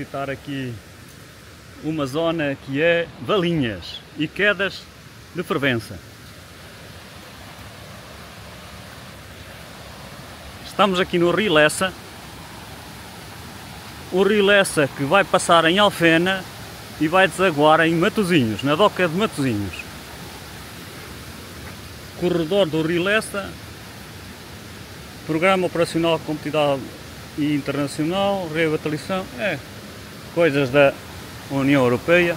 visitar aqui uma zona que é valinhas e quedas de fervença. Estamos aqui no Rio Lessa. O Rio Lessa que vai passar em Alfena e vai desaguar em Matozinhos, na doca de Matozinhos. Corredor do Rio Lessa Programa Operacional Competitividade e Internacional, Revitalização, é, coisas da União Europeia.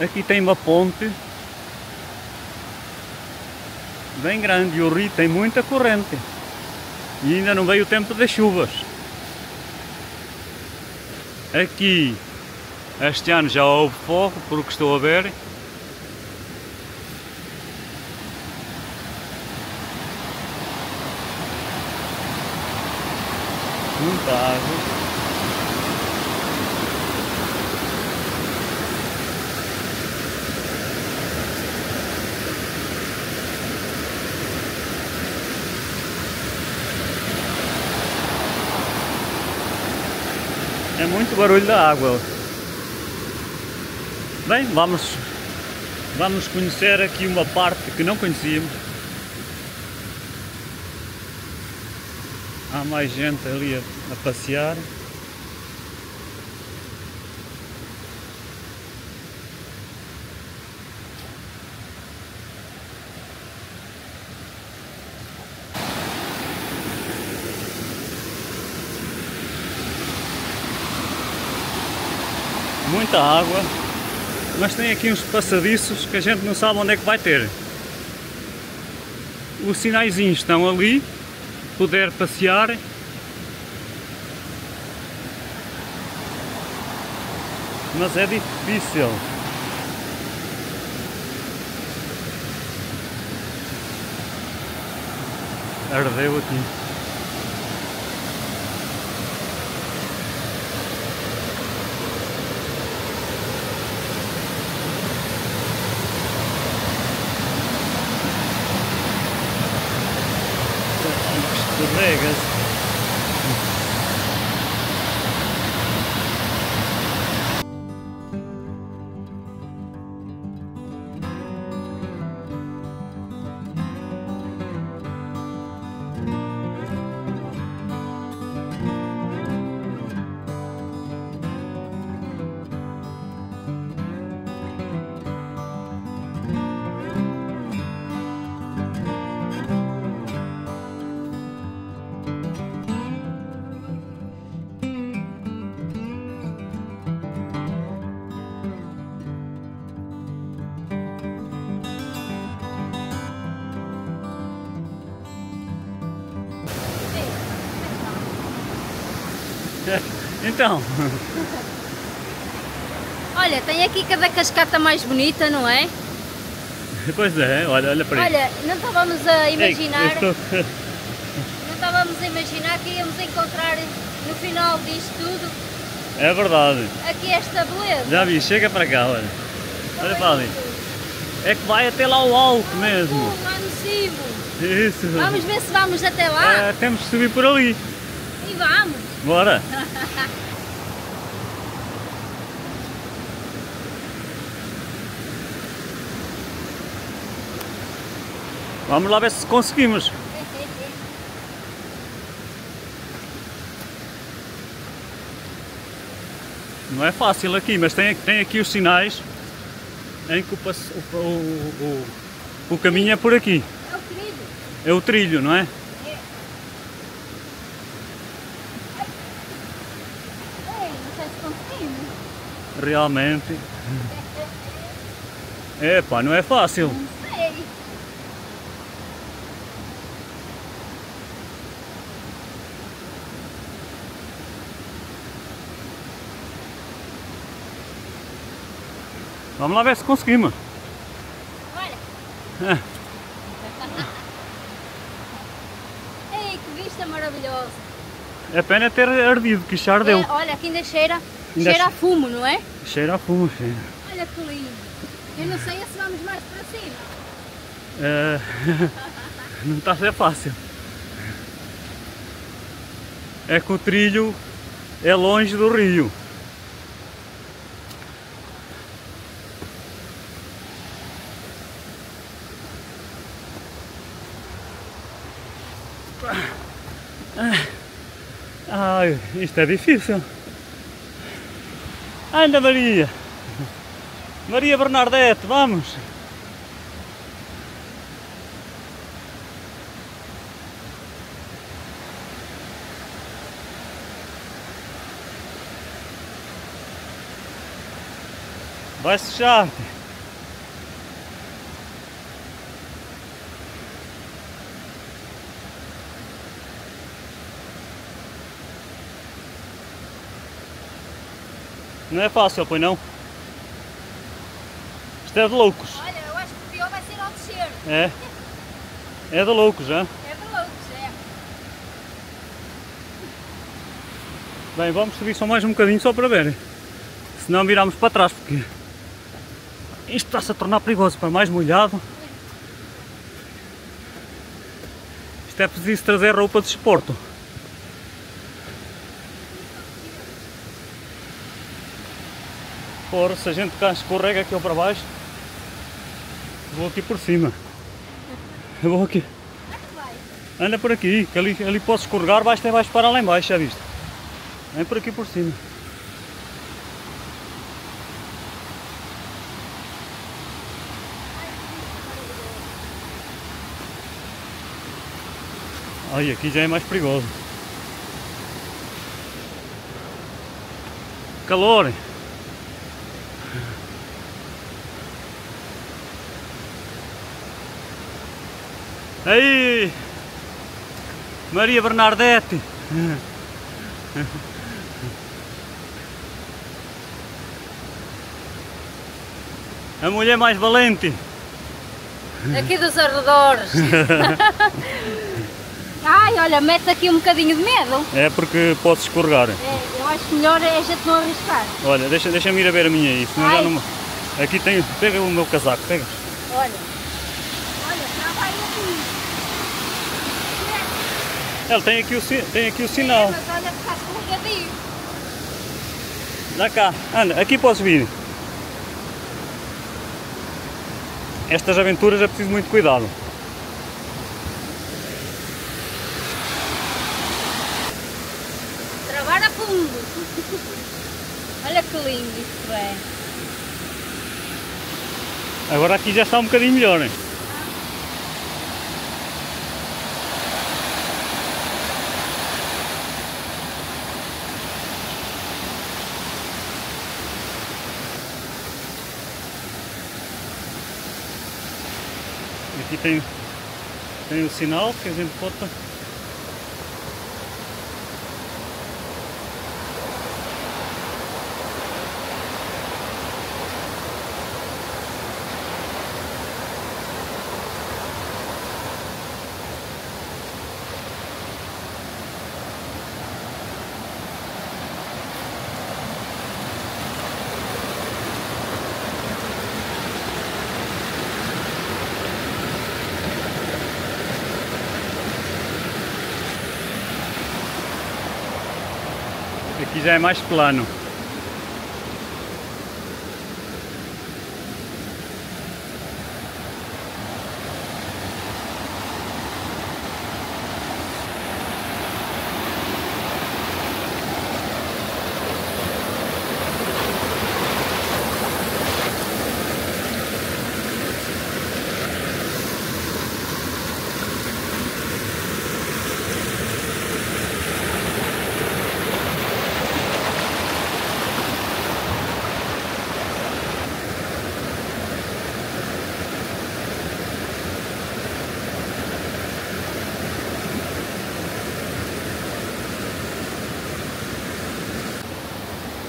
Aqui tem uma ponte bem grande o rio tem muita corrente. E ainda não veio o tempo das chuvas. Aqui este ano já houve fogo, por que estou a ver. muita água. É muito barulho da água. Bem, vamos, vamos conhecer aqui uma parte que não conhecíamos. Há mais gente ali a, a passear. Muita água, mas tem aqui uns passadiços que a gente não sabe onde é que vai ter. Os sinaizinhos estão ali, puder passear. Mas é difícil. Ardeu aqui Então. Olha, tem aqui cada cascata mais bonita, não é? Pois é, olha, olha para Olha, não estávamos a imaginar. Ei, estou... Não estávamos a imaginar que íamos encontrar no final disto tudo. É verdade. Aqui esta beleza. Já vi, chega para cá, olha. Olha para ali. É que vai até lá o alto mesmo. Lá no cimo. Isso. Vamos ver se vamos até lá. É, temos que subir por ali. E vamos. Bora. Vamos lá ver se conseguimos. Não é fácil aqui, mas tem, tem aqui os sinais em que o, o, o, o, caminho é por aqui. É o trilho. É o trilho, não é? É. Ei, não sei se conseguimos. Realmente. É pá, não é fácil. Vamos lá ver se conseguimos. Olha. Ei, que vista maravilhosa. É pena ter ardido, que já ardeu. É, olha, aqui ainda cheira, ainda cheira a fumo, não é? Cheira a fumo, cheira. Olha que lindo. Eu não sei se vamos mais para cima. É... não está a ser fácil. é que o trilho é longe do rio. Ai, isto é difícil. Anda Maria! Maria Bernardete, vamos! Vai-se Não é fácil, pois não? Isto é de loucos. Olha, eu acho que o pior vai ser ao descer. É. É de loucos, já. É de loucos, é. Bem, vamos subir só mais um bocadinho só para ver. Senão viramos para trás, porque isto está-se a tornar perigoso para mais molhado. Isto é preciso trazer roupa de esporto. Porra, se a gente cá escorrega aqui para baixo, vou aqui por cima. Eu vou aqui. Anda por aqui, que ali, ali posso escorregar, ter vais parar lá em baixo, já viste? Vem por aqui por cima. Ai, aqui já é mais perigoso. Calor! Aí! Maria Bernardete! A mulher mais valente! Aqui dos arredores. Ai, olha, mete aqui um bocadinho de medo. É porque pode escorregar. É, eu acho melhor é a gente não arriscar. Olha, deixa, deixa-me ir a ver a minha aí, senão já Ai. não... Aqui tem... Pega o meu casaco, pega. Olha, já vai aqui. Ele tem aqui o, tem aqui o sinal. Dá cá, anda, aqui podes vir. Estas aventuras é preciso muito cuidado. Travar a fundo. olha que lindo isto é. Agora aqui já está um bocadinho melhor, hein? Aqui tem, tem o sinal que a gente pode. Aqui já é mais plano.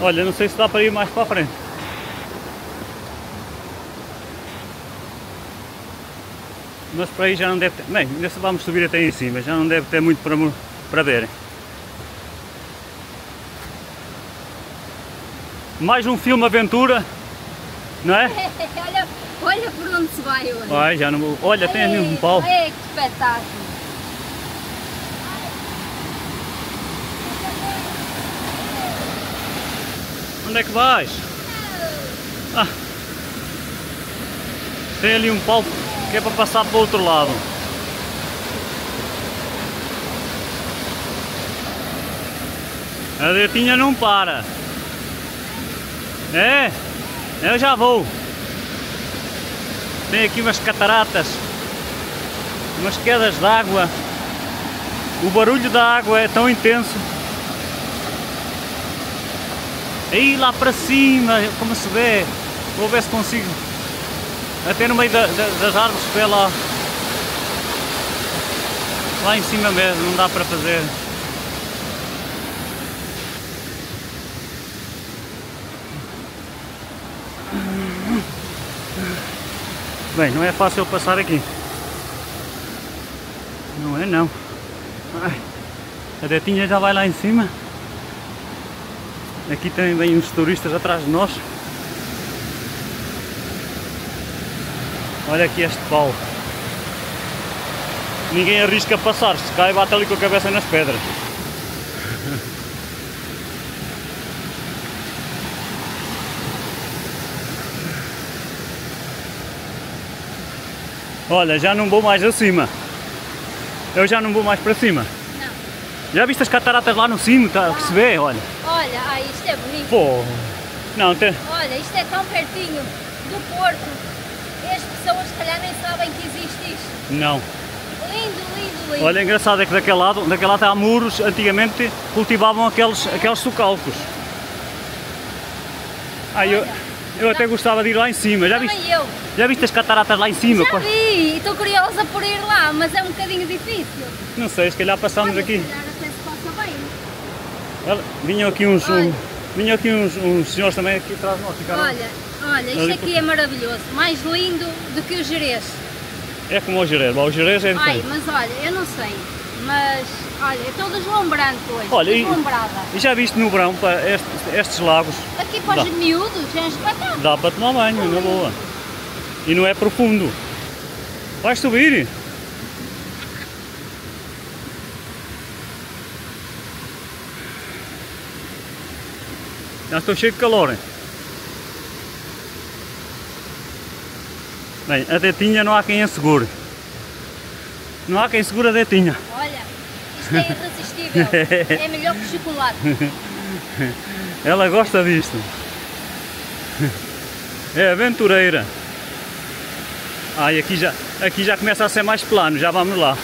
Olha, não sei se dá para ir mais para a frente. Mas para aí já não deve ter. Bem, ainda vamos subir até em cima, já não deve ter muito para, para verem. Mais um filme aventura, não é? olha, olha por onde se vai hoje. Vai, já não. Olha, tem ali um pau. Olha que espetáculo. Onde é que vais? Ah. Tem ali um palco que é para passar para o outro lado. A detinha não para. É, eu já vou. Tem aqui umas cataratas, umas quedas d'água. O barulho da água é tão intenso. Aí lá para cima, como se vê, vou ver se consigo. Até no meio da, da, das árvores, vê lá. Em cima mesmo, não dá para fazer. Bem, não é fácil passar aqui. Não é não. A detinha já vai lá em cima. Aqui também vêm uns turistas atrás de nós. Olha aqui este pau. Ninguém arrisca passar, se cai bate ali com a cabeça nas pedras. Olha, já não vou mais acima. Eu já não vou mais para cima. Não. Já viste as cataratas lá no cimo, tá, que se vê, olha. Olha, ai, isto é bonito. Pô, não, tem... Olha, isto é tão pertinho do Porto. As pessoas, se calhar, nem sabem que existe isto. não. Lindo, lindo, lindo. Olha, engraçado é que daquele lado, daquele lado há muros, antigamente cultivavam aqueles, aqueles socalcos. Ah, eu, eu até gostava de ir lá em cima. Já viste, Também eu. já viste as cataratas lá em cima? Já vi, e estou curiosa por ir lá, mas é um bocadinho difícil. Não sei, se calhar passamos Olha, aqui. Se calhar até se passa bem. Olha, Vinham aqui uns, Olha. um, vinham aqui uns, uns senhores também aqui atrás de nós. Ficaram, Olha, olha, isto aqui é maravilhoso. Mais lindo do que o Jerez. É como o Jerez, o Jerez é Ai, diferente. mas olha, eu não sei. Mas, olha, eu estou deslumbrante hoje. Olha, e- deslumbrada. E já viste no verão para estes, estes lagos? Aqui para os Dá. miúdos é espetáculo. Dá para tomar banho, na boa. E não é profundo. Vais subir? Já estou cheio de calor. hein? Bem, a detinha não há quem a segure. Não há quem segure a detinha. Olha, isto é irresistível. é melhor que chocolate. Ela gosta disto. É aventureira. Ah, e aqui já, aqui já começa a ser mais plano, já vamos lá.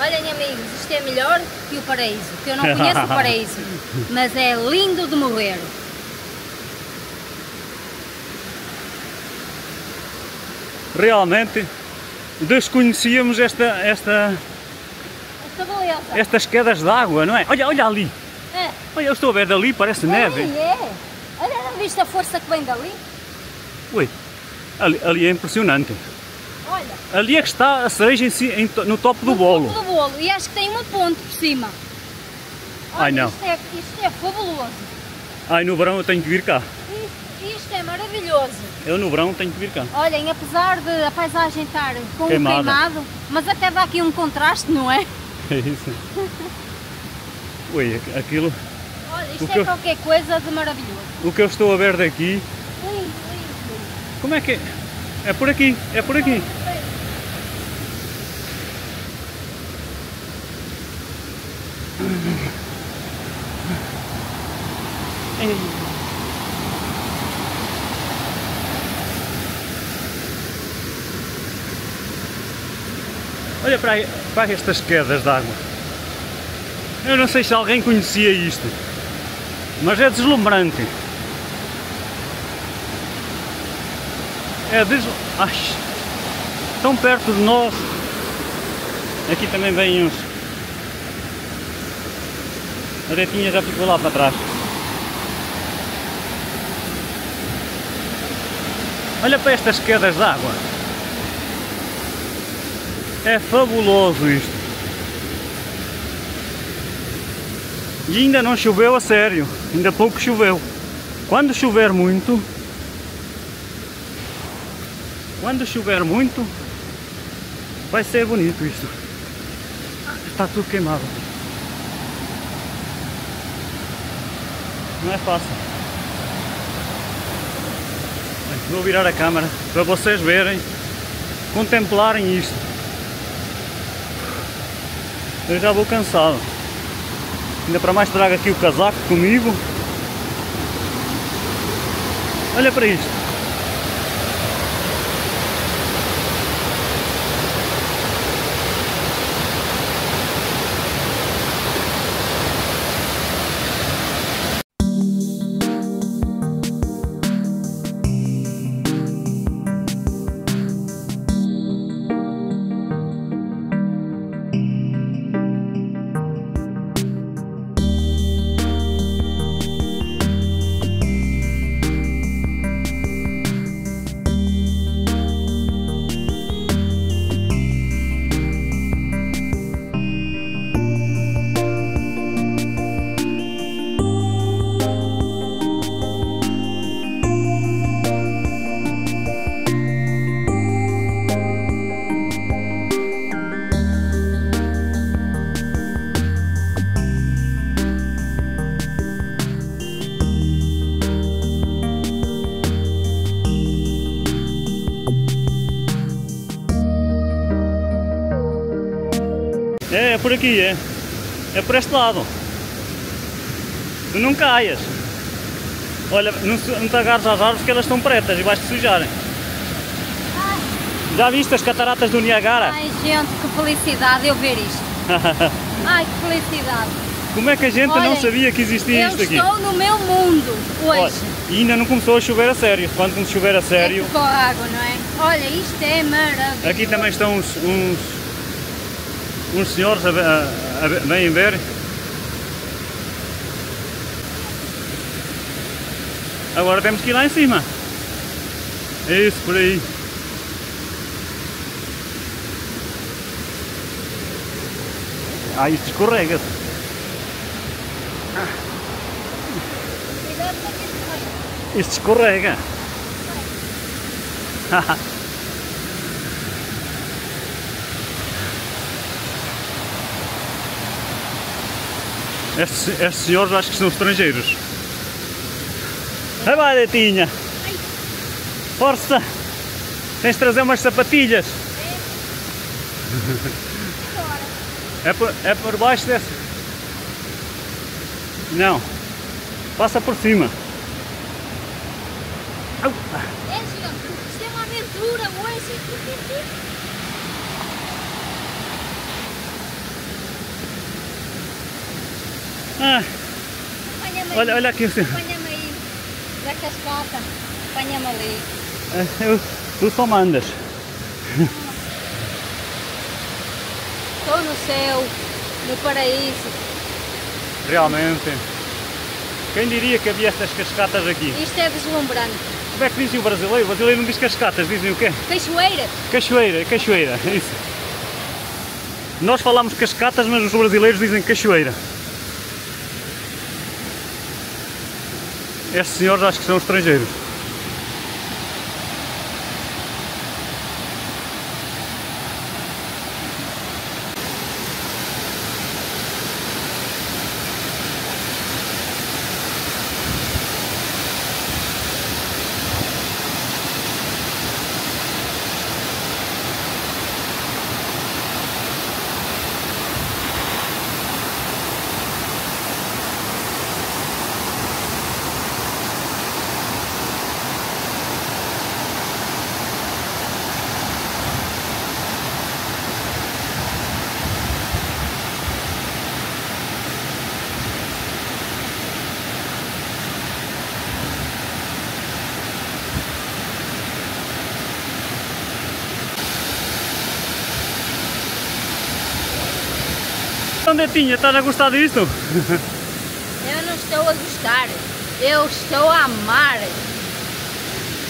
Olhem amigos, isto é melhor que o paraíso. Que eu não conheço o paraíso. Mas é lindo de morrer. Realmente desconhecíamos esta, esta, Esta estas quedas de água, não é? Olha, olha ali. É. Olha, eu estou a ver dali, parece neve. Ali é. Olha, não viste a força que vem dali? Ui, ali, ali é impressionante. Olha. Ali é que está a cereja em si, em no topo do no bolo. topo do bolo. E acho que tem uma ponte por cima. Olha, Ai, não. Isto é, isto é fabuloso. Ai, no verão eu tenho que vir cá. Isto, isto é maravilhoso. Eu no verão tenho que vir cá. Olhem, apesar de a paisagem estar com um Queimada. queimado, mas até dá aqui um contraste, não é? É isso. Ui, aqu- aquilo. Olha, O isto que é eu- qualquer coisa de maravilhoso. O que eu estou a ver daqui. Lindo, lindo. Como é que é? É por aqui, é por aqui. Olha para, para estas quedas de água. Eu não sei se alguém conhecia isto, mas é deslumbrante. É des... Ai, tão perto de nós. Aqui também vêm uns. A detinha já ficou lá para trás. Olha para estas quedas de água. É fabuloso isto. E ainda não choveu a sério. Ainda pouco choveu. Quando chover muito, quando chover muito, vai ser bonito isto. Está tudo queimado. não é fácil. Vou virar a câmera para vocês verem, contemplarem isto. Eu já vou cansado. Ainda para mais trago aqui o casaco comigo. Olha para isto. Por aqui, é. É por este lado. Tu não caias. Olha, não, não te agarres às árvores que elas estão pretas e vais-te sujar. Ai, Já viste as cataratas do Niagara? ai, gente, que felicidade eu ver isto. Ai, que felicidade. Como é que a gente não Olhem, sabia que existia Eu isto aqui? estou no meu mundo hoje. Olha, e ainda não começou a chover a sério. Quando chover a sério, É com a água, não é? Olha, isto é maravilhoso. aqui também estão uns, uns, uns senhores a, a, a, vêm ver. Agora temos que ir lá em cima. É isso, por aí. Ah, isto escorrega-se. Isto escorrega. Estes, estes senhores acho que são estrangeiros. Vai lá, Detinha. Força! Tens de trazer umas sapatilhas. É por, é por baixo desse. Não. Passa por cima. É, gente, isto é uma aventura hoje. Ah, olha, olha aqui o senhor. Apanha-me aí. Da cascata. Apanha-me ali. Eu, tu só mandas. Estou no céu, no paraíso. Realmente. Quem diria que havia estas cascatas aqui? Isto é deslumbrante. Como é que dizem o brasileiro? O brasileiro não diz cascatas, dizem o quê? Cachoeira. Cachoeira, cachoeira, é isso. Nós falamos cascatas, mas os brasileiros dizem cachoeira. Estes senhores acho que são estrangeiros. Onde tinha? Estás a gostar disto? Eu não estou a gostar. Eu estou a amar.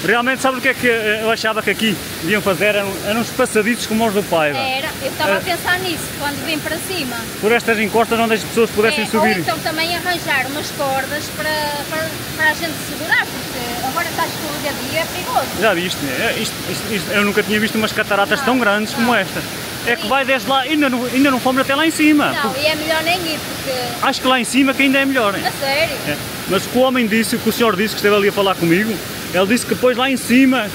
Realmente, sabe o que é que eu achava que aqui deviam fazer? Eram, eram uns passadiços como os do Paiva. Era, eu estava É. a pensar nisso quando vim para cima. Por estas encostas onde as pessoas pudessem É, ou subir. então também arranjar umas cordas para, para, para a gente segurar, porque agora está escorregadio, é perigoso. Já viste? É, isto- isto- isto- eu nunca tinha visto umas cataratas Não, tão grandes como não. esta. É que vai desde lá, ainda não, ainda não fomos até lá em cima. Não, e é melhor nem ir, porque. Acho que lá em cima que ainda é melhor. hein? A sério. É. Mas o que o homem disse, o que o senhor disse, que esteve ali a falar comigo, ele disse que depois lá em cima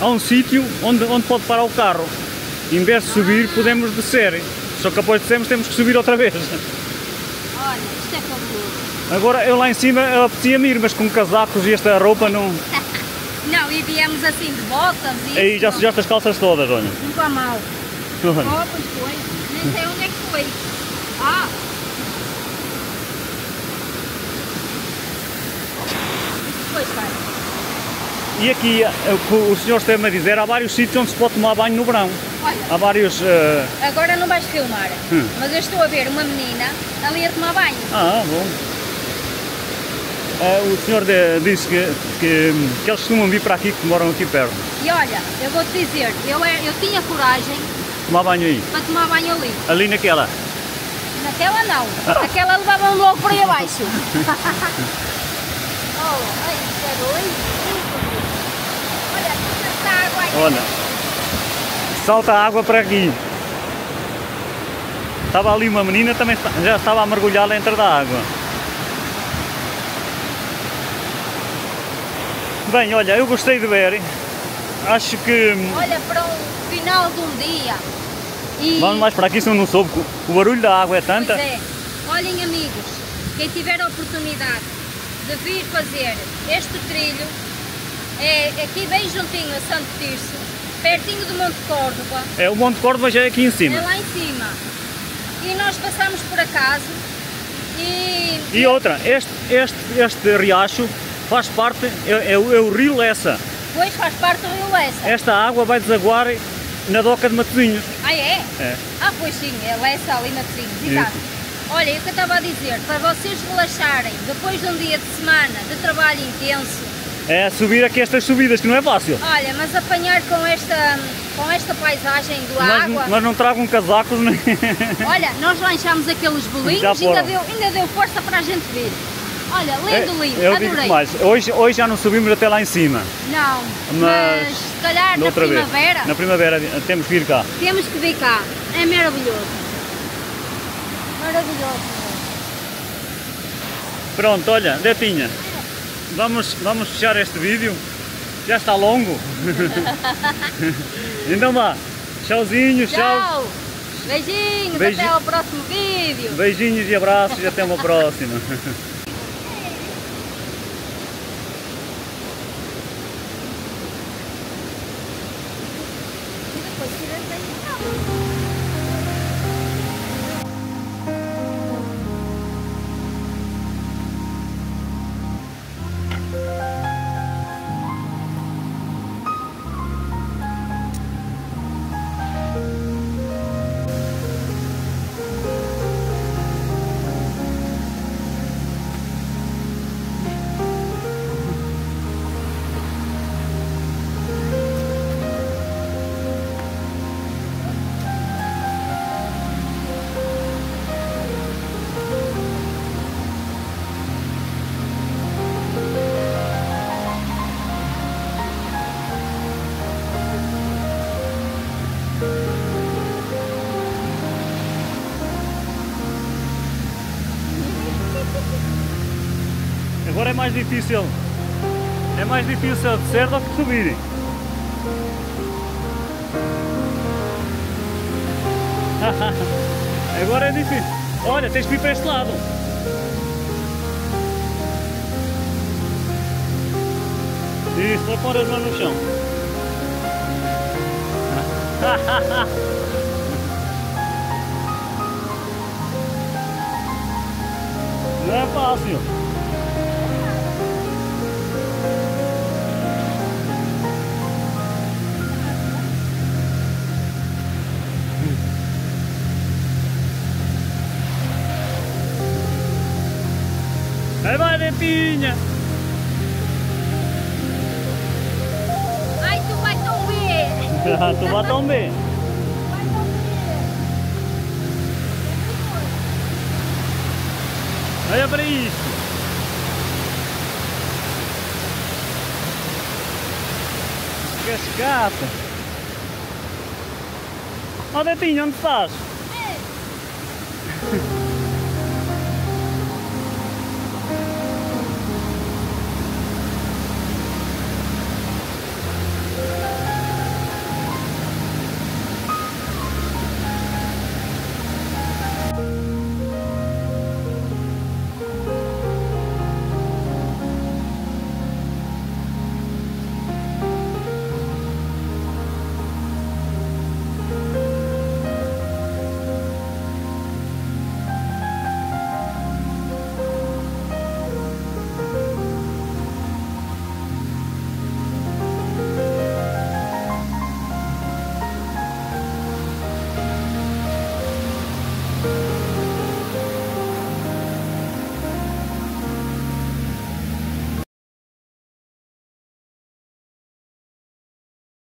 há um sítio onde, onde pode parar o carro. Em vez de subir, podemos descer. Só que depois descemos, temos que subir outra vez. Olha, isto é fabuloso. Agora, eu lá em cima apetecia-me ir, mas com casacos e esta roupa não... Não, e viemos assim de botas e Aí já sujaste as calças todas, olha. Não está mal. Oh, pois foi. Nem sei onde é que foi. Ah! Pois vai. E aqui, eh, o que o senhor esteve-me a dizer, há vários sítios onde se pode tomar banho no verão. Olha, Há vários... eh, agora não vais filmar, Hum. mas eu estou a ver uma menina ali a tomar banho. Ah, bom. Eh, o senhor de- disse que, que, que eles costumam vir para aqui, que moram aqui perto. E olha, eu vou-te dizer, eu, eu tinha coragem Tomar banho aí. para tomar banho ali. Ali naquela. Naquela não. Aquela levava-me logo por aí abaixo. oh, ai, é. Olha, aqui está a água aí. Olha. Salta a água para aqui. Estava ali uma menina, também já estava a mergulhar dentro da água. Bem, olha, eu gostei de ver. Acho que Olha, para um final de um dia. E, vamos mais para aqui, se eu não soube. O barulho da água é Pois tanta. é. Olhem amigos, quem tiver a oportunidade de vir fazer este trilho, é aqui bem juntinho a Santo Tirso, pertinho do Monte Córdoba, É, o Monte Córdoba já é aqui em é cima. lá em cima. E nós passamos por acaso e, E outra, este, este, este riacho faz parte, é, é o- é o rio Lessa. depois faz parte do Rio Lessa. Esta água vai desaguar na doca de Matosinhos. Ah é? É. Ah, pois sim, é Lessa ali na Cozinha, exato. Olha, e o que eu estava a dizer, para vocês relaxarem depois de um dia de semana de trabalho intenso, É subir aqui estas subidas, que não é fácil. Olha, mas apanhar com esta, com esta paisagem do Mas, água. mas não tragam casacos, nem. Olha, nós lanchámos aqueles bolinhos e ainda deu, ainda deu força para a gente vir. Olha, lindo, lindo, É, eu digo adorei. mais, hoje, hoje já não subimos até lá em cima. Não, Mas mas, se calhar na Noutra vez. primavera Na primavera temos que ir cá. temos que vir cá. É maravilhoso. Maravilhoso. Pronto, olha, Detinha, vamos, vamos fechar este vídeo. Já está longo. então vá, tchauzinho, tchau. Tchau. Beijinhos, Beiji- até ao próximo vídeo. Beijinhos e abraços e até uma próxima. Mais difícil. É mais difícil descer do que subir. Agora é difícil. Olha, tens que ir para este lado. Isso, vai pôr as mãos no chão. Não é fácil. Netinha! Ai, tu vai tão bem. tu vai bem. Olha para isto. Cascata. Ó Netinha, onde estás?